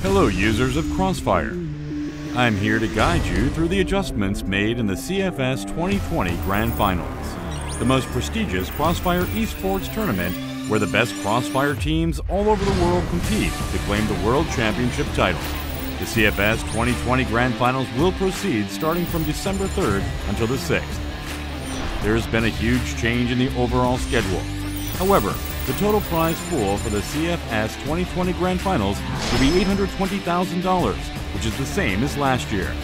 Hello, users of Crossfire. I'm here to guide you through the adjustments made in the CFS 2020 Grand Finals, the most prestigious Crossfire esports tournament where the best Crossfire teams all over the world compete to claim the World Championship title. The CFS 2020 Grand Finals will proceed starting from December 3rd until the 6th. There's been a huge change in the overall schedule. However, the total prize pool for the CFS 2020 Grand Finals will be $820,000, which is the same as last year.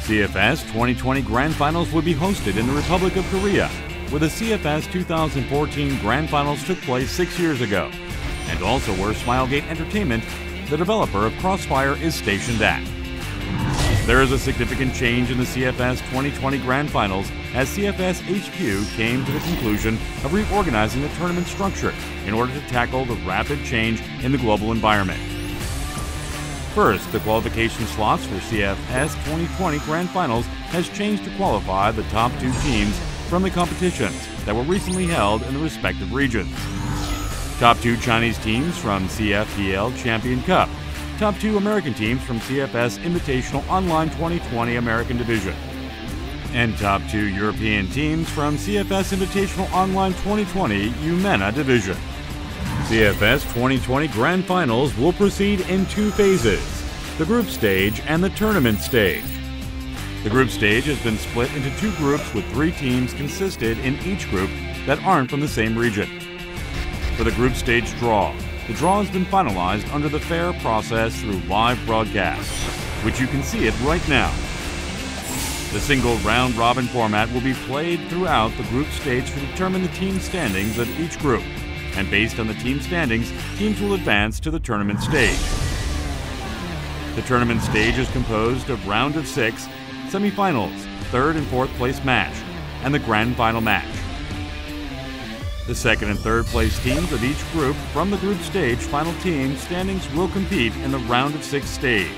CFS 2020 Grand Finals will be hosted in the Republic of Korea, where the CFS 2014 Grand Finals took place six years ago, and also where Smilegate Entertainment, the developer of Crossfire, is stationed at. There is a significant change in the CFS 2020 Grand Finals as CFS HQ came to the conclusion of reorganizing the tournament structure in order to tackle the rapid change in the global environment. First, the qualification slots for CFS 2020 Grand Finals has changed to qualify the top two teams from the competitions that were recently held in the respective regions. Top two Chinese teams from CFPL Champion Cup top two American teams from CFS Invitational Online 2020 American Division, and top two European teams from CFS Invitational Online 2020 UMENA Division. CFS 2020 Grand Finals will proceed in two phases the group stage and the tournament stage. The group stage has been split into two groups with three teams consisted in each group that aren't from the same region. For the group stage draw, the draw has been finalized under the fair process through live broadcast, which you can see it right now. The single round robin format will be played throughout the group stage to determine the team standings of each group, and based on the team standings, teams will advance to the tournament stage. The tournament stage is composed of round of six, semifinals, third and fourth place match, and the grand final match. The second and third place teams of each group from the group stage final team standings will compete in the round of six stage.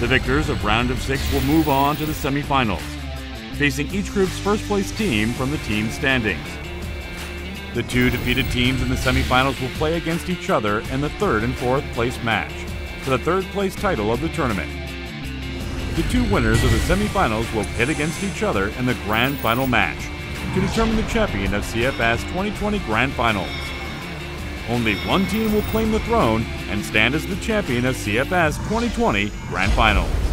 The victors of round of six will move on to the semifinals, facing each group's first place team from the team standings. The two defeated teams in the semifinals will play against each other in the third and fourth place match for the third place title of the tournament. The two winners of the semifinals will pit against each other in the grand final match to determine the champion of CFS 2020 Grand Finals. Only one team will claim the throne and stand as the champion of CFS 2020 Grand Finals.